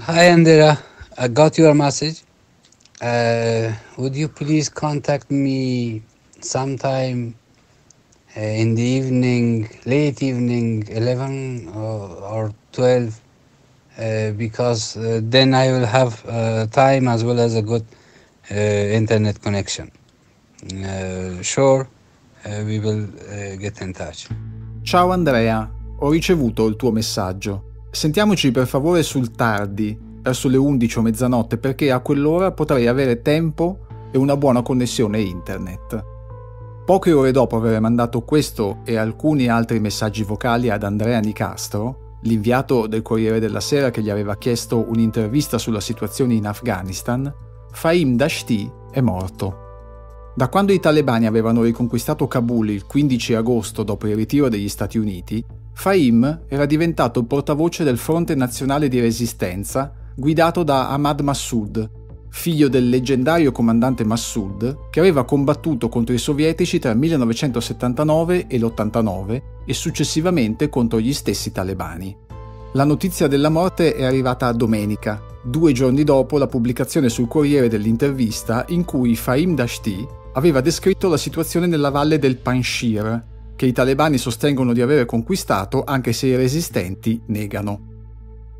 Hi, Andrea. I got your message. Uh, would you please contact me sometime uh, in the evening, late evening, 11 or, or 12? Uh, because uh, then I will have uh, time as well as a good uh, internet connection. Sure, we will get in touch. Ciao Andrea, ho ricevuto il tuo messaggio. Sentiamoci per favore sul tardi, verso le 11 o mezzanotte, perché a quell'ora potrei avere tempo e una buona connessione internet. Poche ore dopo aver mandato questo e alcuni altri messaggi vocali ad Andrea Nicastro, l'inviato del Corriere della Sera che gli aveva chiesto un'intervista sulla situazione in Afghanistan, Fahim Dashti è morto. Da quando i talebani avevano riconquistato Kabul il 15 agosto dopo il ritiro degli Stati Uniti, Fahim era diventato portavoce del Fronte Nazionale di Resistenza guidato da Ahmad Massoud, figlio del leggendario comandante Massoud che aveva combattuto contro i sovietici tra il 1979 e l'89 e successivamente contro gli stessi talebani. La notizia della morte è arrivata domenica, due giorni dopo la pubblicazione sul Corriere dell'intervista in cui Fahim Dashti aveva descritto la situazione nella valle del Panshir, che i talebani sostengono di avere conquistato anche se i resistenti negano.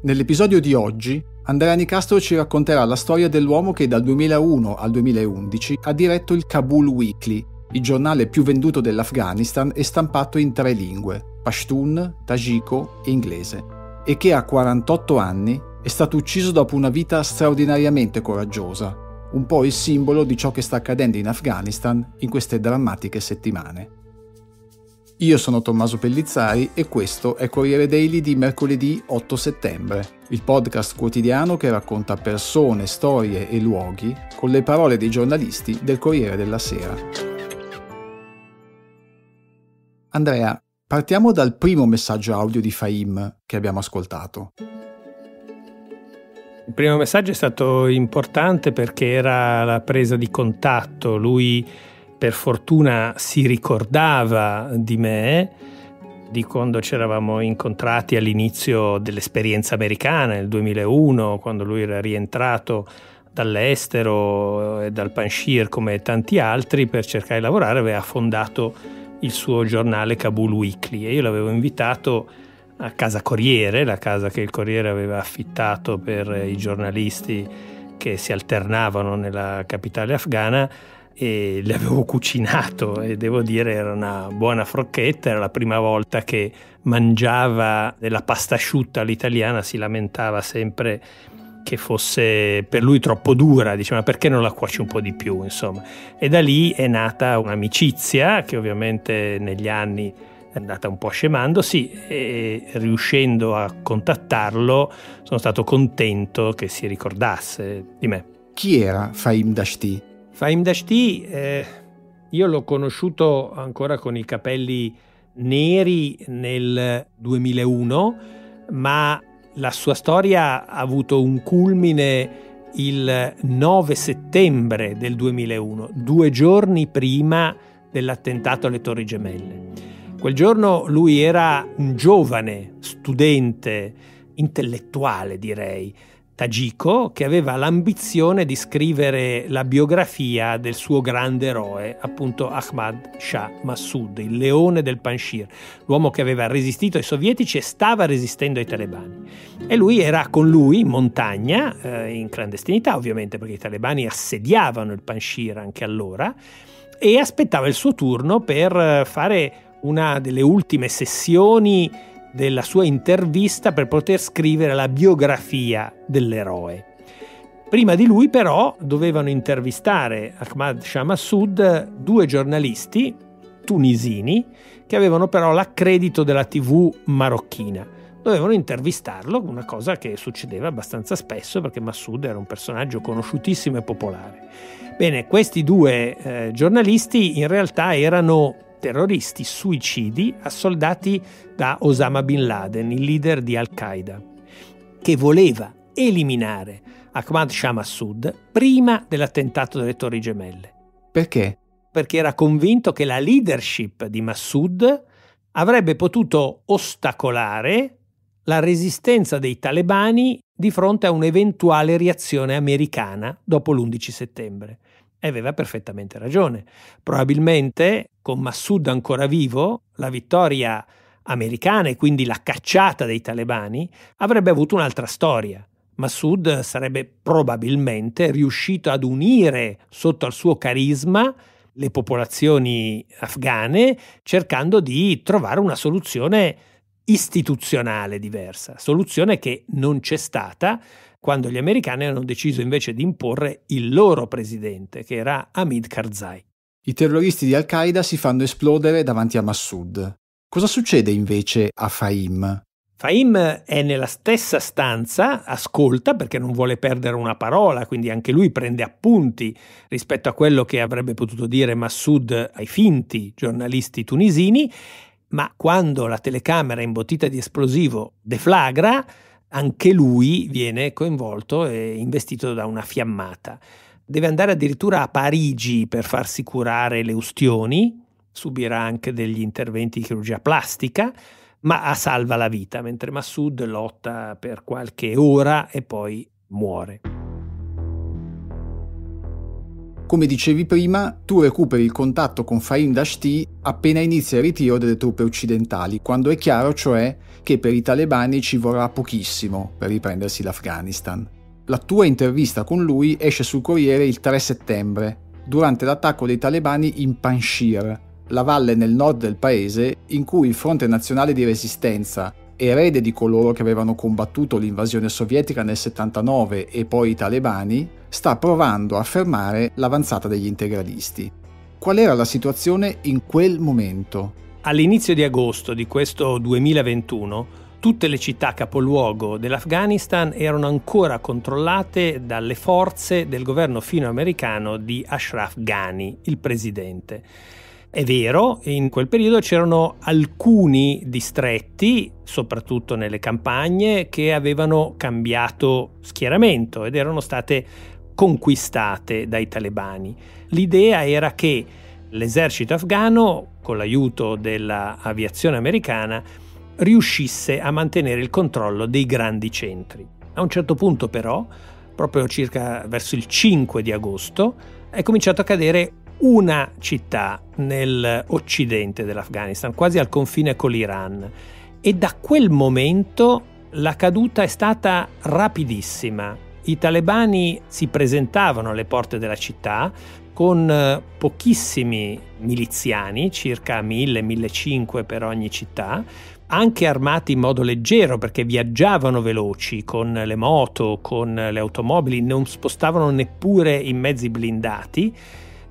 Nell'episodio di oggi, Andrea Nicastro ci racconterà la storia dell'uomo che dal 2001 al 2011 ha diretto il Kabul Weekly, il giornale più venduto dell'Afghanistan e stampato in tre lingue, Pashtun, Tajiko e inglese, e che a 48 anni è stato ucciso dopo una vita straordinariamente coraggiosa, un po' il simbolo di ciò che sta accadendo in Afghanistan in queste drammatiche settimane. Io sono Tommaso Pellizzari e questo è Corriere Daily di mercoledì 8 settembre, il podcast quotidiano che racconta persone, storie e luoghi con le parole dei giornalisti del Corriere della Sera. Andrea, partiamo dal primo messaggio audio di Fahim che abbiamo ascoltato. Il primo messaggio è stato importante perché era la presa di contatto, lui per fortuna si ricordava di me, di quando ci eravamo incontrati all'inizio dell'esperienza americana nel 2001, quando lui era rientrato dall'estero e dal Panshir come tanti altri per cercare di lavorare, aveva fondato il suo giornale Kabul Weekly. E io l'avevo invitato a Casa Corriere, la casa che il Corriere aveva affittato per i giornalisti che si alternavano nella capitale afghana e le avevo cucinato e devo dire era una buona frocchetta, era la prima volta che mangiava della pasta asciutta all'italiana, si lamentava sempre che fosse per lui troppo dura, diceva perché non la cuoci un po' di più, insomma. E da lì è nata un'amicizia che ovviamente negli anni è andata un po' scemandosi e riuscendo a contattarlo sono stato contento che si ricordasse di me. Chi era Fahim Dashti? Fahim Dashti, eh, io l'ho conosciuto ancora con i capelli neri nel 2001, ma la sua storia ha avuto un culmine il 9 settembre del 2001, due giorni prima dell'attentato alle Torri Gemelle. Quel giorno lui era un giovane studente intellettuale, direi, Tajiko che aveva l'ambizione di scrivere la biografia del suo grande eroe, appunto Ahmad Shah Massoud, il leone del Panshir, l'uomo che aveva resistito ai sovietici e stava resistendo ai talebani. E lui era con lui in montagna, eh, in clandestinità ovviamente, perché i talebani assediavano il Panshir anche allora, e aspettava il suo turno per fare una delle ultime sessioni della sua intervista per poter scrivere la biografia dell'eroe. Prima di lui però dovevano intervistare Ahmad Shah Massoud due giornalisti tunisini che avevano però l'accredito della TV marocchina. Dovevano intervistarlo, una cosa che succedeva abbastanza spesso perché Massoud era un personaggio conosciutissimo e popolare. Bene, questi due eh, giornalisti in realtà erano terroristi suicidi assoldati da Osama Bin Laden, il leader di Al-Qaeda, che voleva eliminare Ahmad Shah Massoud prima dell'attentato delle Torri Gemelle. Perché? Perché era convinto che la leadership di Massoud avrebbe potuto ostacolare la resistenza dei talebani di fronte a un'eventuale reazione americana dopo l'11 settembre. E aveva perfettamente ragione. Probabilmente, con Massoud ancora vivo, la vittoria americana e quindi la cacciata dei talebani avrebbe avuto un'altra storia. Massoud sarebbe probabilmente riuscito ad unire sotto al suo carisma le popolazioni afghane cercando di trovare una soluzione istituzionale diversa, soluzione che non c'è stata quando gli americani hanno deciso invece di imporre il loro presidente, che era Hamid Karzai. I terroristi di Al-Qaeda si fanno esplodere davanti a Massoud. Cosa succede invece a Fahim? Fahim è nella stessa stanza, ascolta perché non vuole perdere una parola, quindi anche lui prende appunti rispetto a quello che avrebbe potuto dire Massoud ai finti giornalisti tunisini, ma quando la telecamera imbottita di esplosivo deflagra, anche lui viene coinvolto e investito da una fiammata. Deve andare addirittura a Parigi per farsi curare le ustioni, subirà anche degli interventi di chirurgia plastica, ma salva la vita, mentre Massoud lotta per qualche ora e poi muore. Come dicevi prima, tu recuperi il contatto con Fahim Dashti appena inizia il ritiro delle truppe occidentali, quando è chiaro cioè che per i talebani ci vorrà pochissimo per riprendersi l'Afghanistan. La tua intervista con lui esce sul Corriere il 3 settembre, durante l'attacco dei talebani in Panshir, la valle nel nord del paese in cui il Fronte Nazionale di Resistenza, erede di coloro che avevano combattuto l'invasione sovietica nel 79 e poi i talebani, sta provando a fermare l'avanzata degli integralisti. Qual era la situazione in quel momento? All'inizio di agosto di questo 2021, tutte le città capoluogo dell'Afghanistan erano ancora controllate dalle forze del governo fino-americano di Ashraf Ghani, il presidente. È vero, in quel periodo c'erano alcuni distretti, soprattutto nelle campagne, che avevano cambiato schieramento ed erano state conquistate dai talebani. L'idea era che l'esercito afghano, con l'aiuto dell'aviazione americana, riuscisse a mantenere il controllo dei grandi centri. A un certo punto però, proprio circa verso il 5 di agosto, è cominciato a cadere una città nell'occidente dell'Afghanistan, quasi al confine con l'Iran. E da quel momento la caduta è stata rapidissima. I talebani si presentavano alle porte della città con eh, pochissimi miliziani, circa 1000-1500 per ogni città, anche armati in modo leggero perché viaggiavano veloci con le moto, con le automobili, non spostavano neppure in mezzi blindati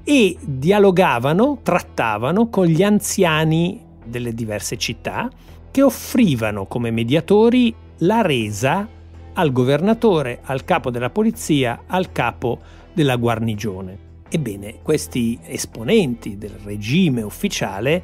e dialogavano, trattavano con gli anziani delle diverse città che offrivano come mediatori la resa al governatore, al capo della polizia, al capo della guarnigione. Ebbene, questi esponenti del regime ufficiale,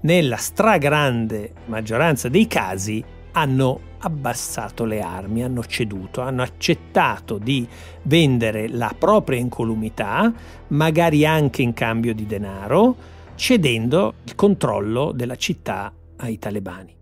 nella stragrande maggioranza dei casi, hanno abbassato le armi, hanno ceduto, hanno accettato di vendere la propria incolumità, magari anche in cambio di denaro, cedendo il controllo della città ai talebani.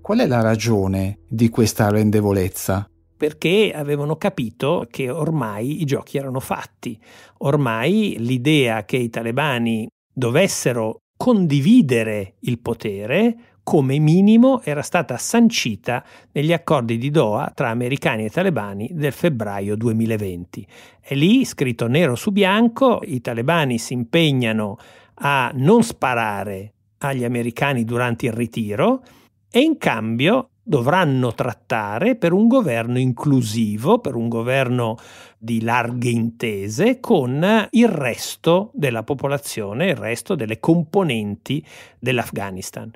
Qual è la ragione di questa rendevolezza? Perché avevano capito che ormai i giochi erano fatti, ormai l'idea che i talebani dovessero condividere il potere come minimo era stata sancita negli accordi di Doha tra americani e talebani del febbraio 2020. E lì, scritto nero su bianco, i talebani si impegnano a non sparare agli americani durante il ritiro e in cambio dovranno trattare per un governo inclusivo, per un governo di larghe intese con il resto della popolazione, il resto delle componenti dell'Afghanistan.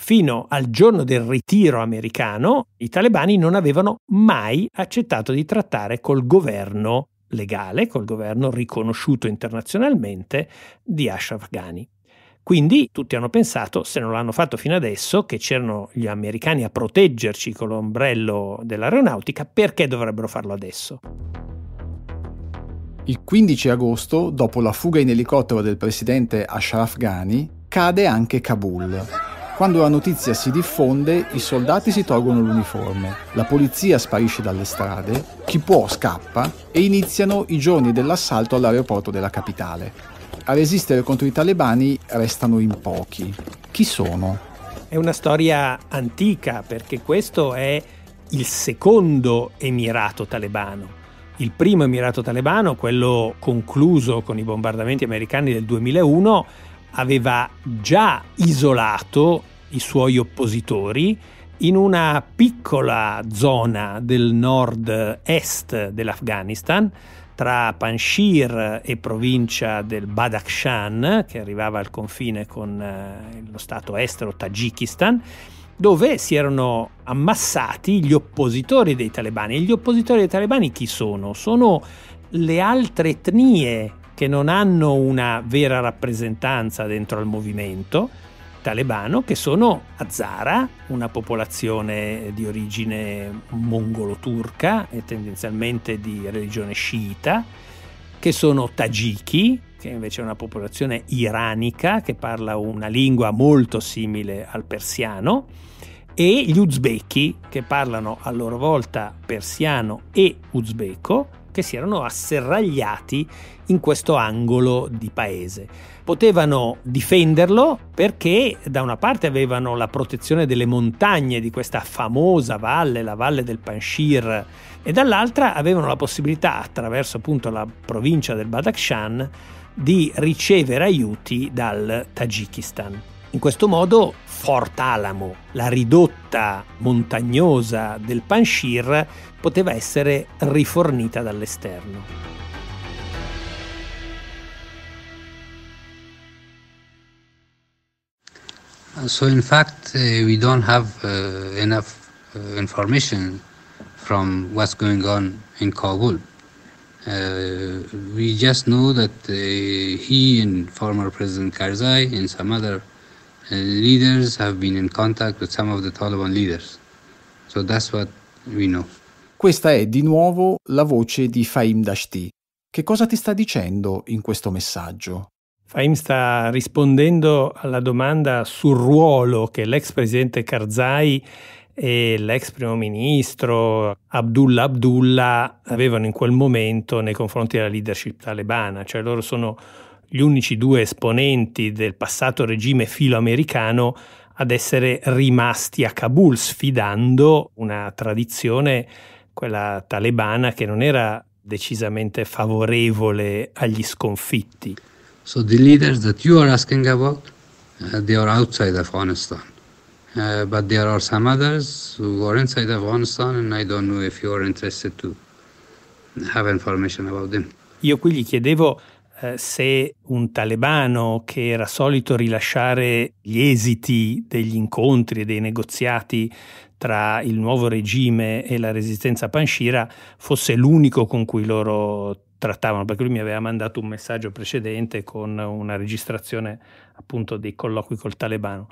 Fino al giorno del ritiro americano, i talebani non avevano mai accettato di trattare col governo legale, col governo riconosciuto internazionalmente di Ashraf Ghani. Quindi tutti hanno pensato, se non l'hanno fatto fino adesso, che c'erano gli americani a proteggerci con l'ombrello dell'aeronautica, perché dovrebbero farlo adesso? Il 15 agosto, dopo la fuga in elicottero del presidente Ashraf Ghani, cade anche Kabul. Quando la notizia si diffonde, i soldati si tolgono l'uniforme, la polizia sparisce dalle strade, chi può scappa e iniziano i giorni dell'assalto all'aeroporto della capitale. A resistere contro i talebani restano in pochi. Chi sono? È una storia antica perché questo è il secondo emirato talebano. Il primo emirato talebano, quello concluso con i bombardamenti americani del 2001, aveva già isolato i suoi oppositori in una piccola zona del nord-est dell'Afghanistan, tra Panjshir e provincia del Badakhshan, che arrivava al confine con eh, lo stato estero Tagikistan, dove si erano ammassati gli oppositori dei talebani. E gli oppositori dei talebani chi sono? Sono le altre etnie che non hanno una vera rappresentanza dentro al movimento talebano, che sono Hazara, una popolazione di origine mongolo-turca e tendenzialmente di religione sciita, che sono Tagiki, che invece è una popolazione iranica che parla una lingua molto simile al persiano, e gli uzbeki, che parlano a loro volta persiano e uzbeko, che si erano asserragliati in questo angolo di paese. Potevano difenderlo perché da una parte avevano la protezione delle montagne di questa famosa valle, la valle del Panshir, e dall'altra avevano la possibilità, attraverso appunto la provincia del Badakhshan, di ricevere aiuti dal Tagikistan. In questo modo Fort Alamo, la ridotta montagnosa del Panshir, poteva essere rifornita dall'esterno. So in fact uh, we don't have uh, enough uh, information from what's going on in Kabul. Uh, we just know that uh, he and former President Karzai and some other uh, leaders have been in contact with some of the Taliban leaders. So that's what we know. Questa è di nuovo la voce di Faim Dashti. Che cosa ti sta dicendo in questo messaggio? Faim sta rispondendo alla domanda sul ruolo che l'ex presidente Karzai e l'ex primo ministro Abdullah Abdullah avevano in quel momento nei confronti della leadership talebana, cioè loro sono gli unici due esponenti del passato regime filoamericano ad essere rimasti a Kabul, sfidando una tradizione, quella talebana, che non era decisamente favorevole agli sconfitti. So the leaders that you are asking about, uh, they are outside Afghanistan. Uh, but there are some others who are inside Afghanistan and I don't know if you are interested to have information about them. Io qui gli chiedevo eh, se un talebano che era solito rilasciare gli esiti degli incontri e dei negoziati tra il nuovo regime e la resistenza panshira fosse l'unico con cui loro trattavano, perché lui mi aveva mandato un messaggio precedente con una registrazione appunto dei colloqui col talebano.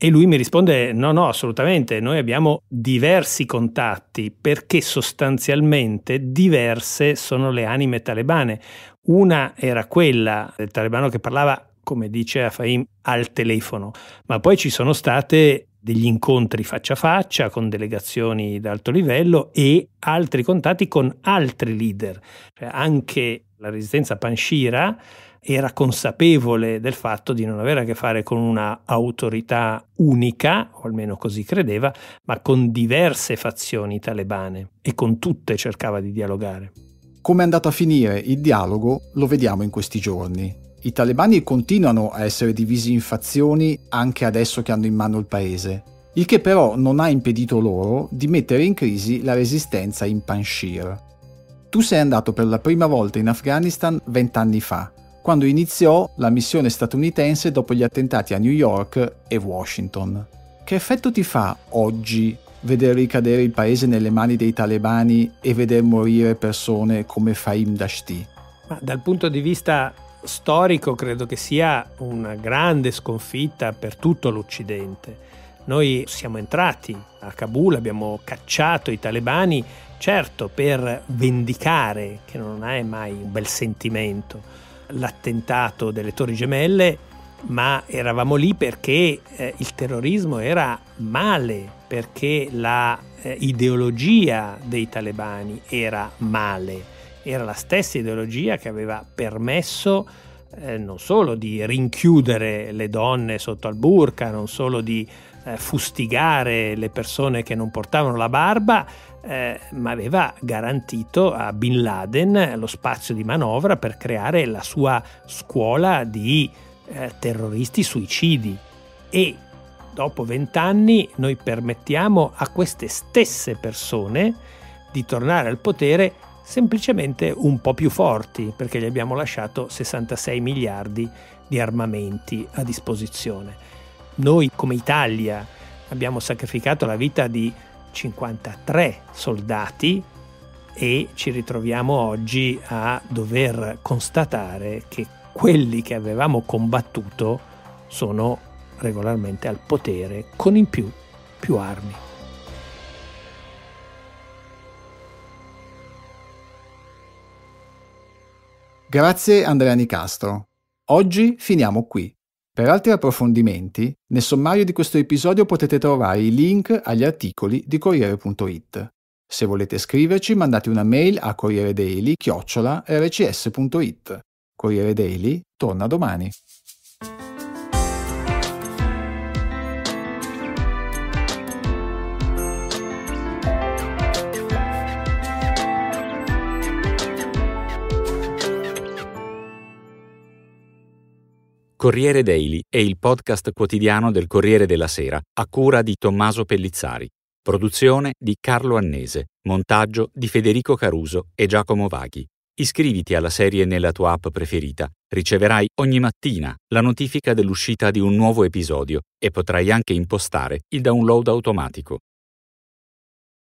E lui mi risponde: no, no, assolutamente, noi abbiamo diversi contatti perché sostanzialmente diverse sono le anime talebane. Una era quella del talebano che parlava, come dice Afaim, al telefono, ma poi ci sono state degli incontri faccia a faccia con delegazioni d'alto livello e altri contatti con altri leader. Cioè anche la resistenza Panshira era consapevole del fatto di non avere a che fare con una autorità unica, o almeno così credeva, ma con diverse fazioni talebane e con tutte cercava di dialogare. Come è andato a finire il dialogo lo vediamo in questi giorni. I talebani continuano a essere divisi in fazioni anche adesso che hanno in mano il paese, il che però non ha impedito loro di mettere in crisi la resistenza in Panshir. Tu sei andato per la prima volta in Afghanistan vent'anni fa, quando iniziò la missione statunitense dopo gli attentati a New York e Washington. Che effetto ti fa oggi vedere ricadere il paese nelle mani dei talebani e veder morire persone come Faim Dashti? Ma dal punto di vista storico credo che sia una grande sconfitta per tutto l'Occidente. Noi siamo entrati a Kabul, abbiamo cacciato i talebani, certo per vendicare, che non è mai un bel sentimento, l'attentato delle Torri Gemelle ma eravamo lì perché eh, il terrorismo era male, perché la eh, dei talebani era male, era la stessa ideologia che aveva permesso eh, non solo di rinchiudere le donne sotto al burka, non solo di eh, fustigare le persone che non portavano la barba, eh, ma aveva garantito a Bin Laden lo spazio di manovra per creare la sua scuola di eh, terroristi suicidi. E dopo vent'anni noi permettiamo a queste stesse persone di tornare al potere semplicemente un po' più forti, perché gli abbiamo lasciato 66 miliardi di armamenti a disposizione. Noi come Italia abbiamo sacrificato la vita di 53 soldati e ci ritroviamo oggi a dover constatare che quelli che avevamo combattuto sono regolarmente al potere con in più più armi. Grazie Andrea Nicastro. Oggi finiamo qui. Per altri approfondimenti, nel sommario di questo episodio potete trovare i link agli articoli di Corriere.it. Se volete scriverci, mandate una mail a corrieredaily-rcs.it. Corriere Daily torna domani. Corriere Daily è il podcast quotidiano del Corriere della Sera, a cura di Tommaso Pellizzari. Produzione di Carlo Annese. Montaggio di Federico Caruso e Giacomo Vaghi. Iscriviti alla serie nella tua app preferita. Riceverai ogni mattina la notifica dell'uscita di un nuovo episodio e potrai anche impostare il download automatico.